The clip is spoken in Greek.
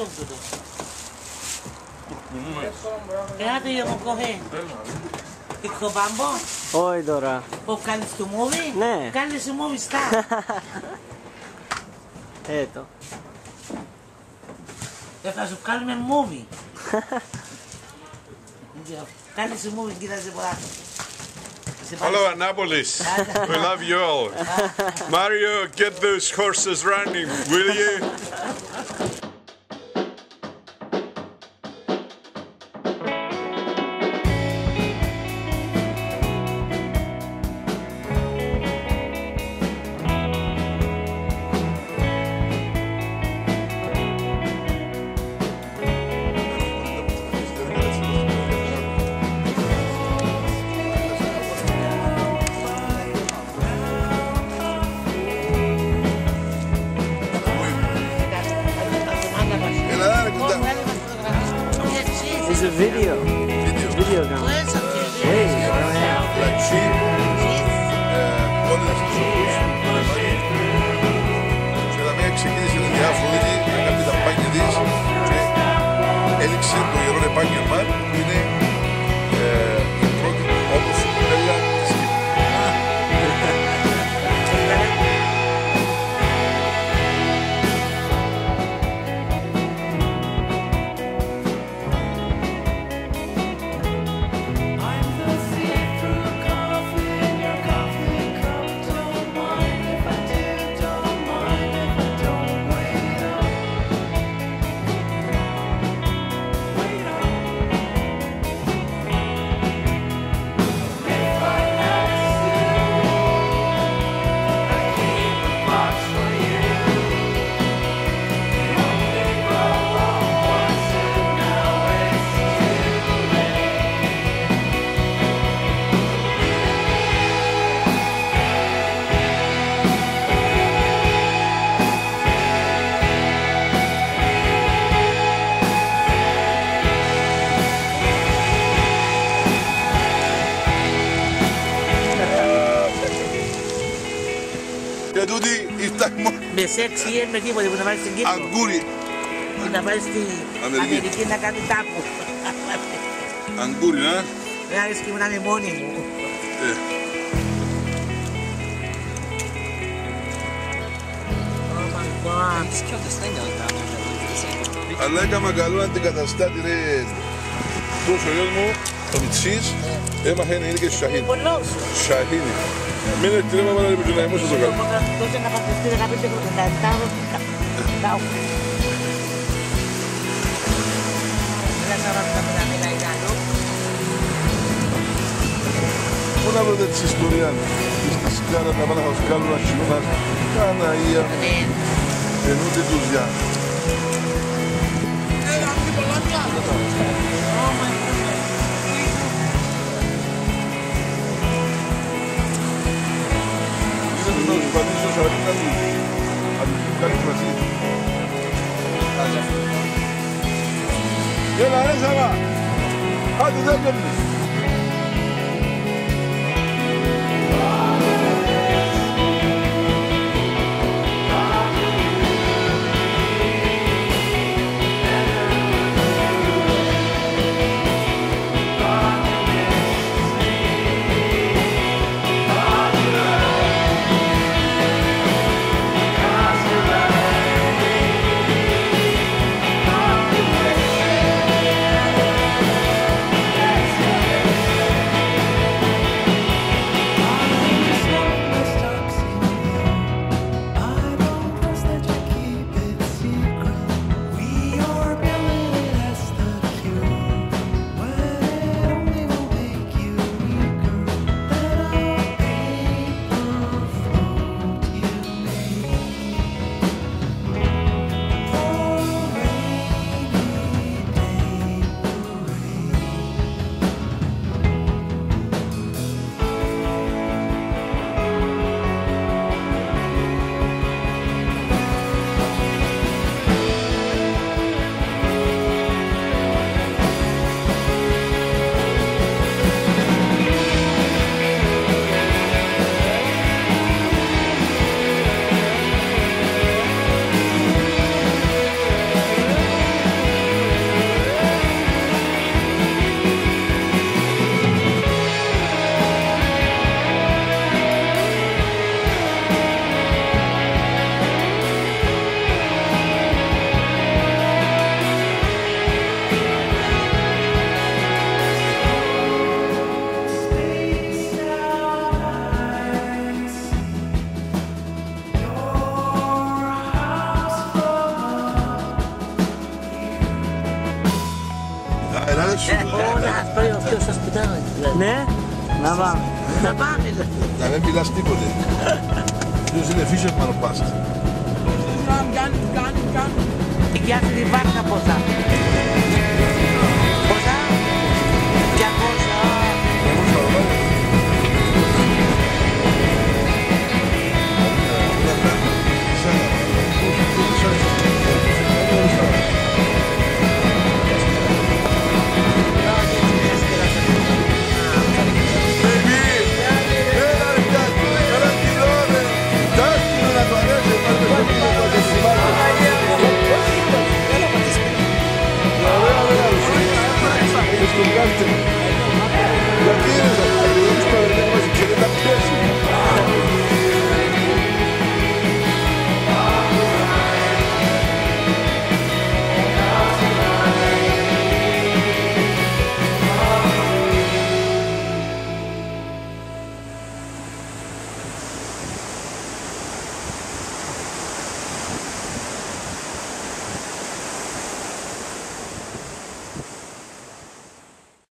τον τούτο. Κράτε για μου κοχέ. Και το πάμπο, Όχι τώρα. που κάνεις το movie, Ναι. κάνεις το movie star. Έτο. Δεν θα σου κάνουμε movie. Κάνεις το movie, κοίταζε πολλά. Σε πάλι- Hello, Annapolis. we love you all. Mario, get those horses running, will you? It's a video. Video camera. Hey, Like sheep, ε, κόντρα στους όρους, και τα μία ξεκίνησε η Αφροδίτη να κάνει τα πάνια της και έληξε το ιερό επάγγελμα που είναι Με σεξ ή με τίποτε που να πάει στην Κύπρο. αγκούρι. Που να πάει στην Αμερική. Αμερική να κάνει τάκου. Αγκούρι, να. Δεν αρέσει και μου να είμαι μόνη μου. Ε, Oh my god. Just killed this thing that was down there that looked the same. Αλλά έκανα καλό αντικαταστάτη ρε. Τους ο γιος μου, ο Μιτσής, έμαθε να είναι και Σαχίν. Πολλός. Σαχίν. Μην είναι τρίμα μόνο που να ήμουν στο καλό. Τότε να φανταστεί 15 χρόνια. Τα Δεν θα ρωτάμε να μιλάει άλλο. Πού να βρείτε της ιστορίας της σκάρα να πάνε να σας κάνουν να χειμώνας. Παναγία μου, Ναι. ενούτε τους για. Είδατε να τους πατήσω σαν να μην να τους κάνει κρασί. Έλα ρε Σαββά, αρέσουν. Όλα πάει αυτό στο σπιτάλι. δηλαδή. Ναι, να πάμε. Να πάμε. δηλαδή. Να μην μιλάς τίποτε. Ποιος είναι fisherman ο Πάστα. Γεια σου τη βάρκα πόσα.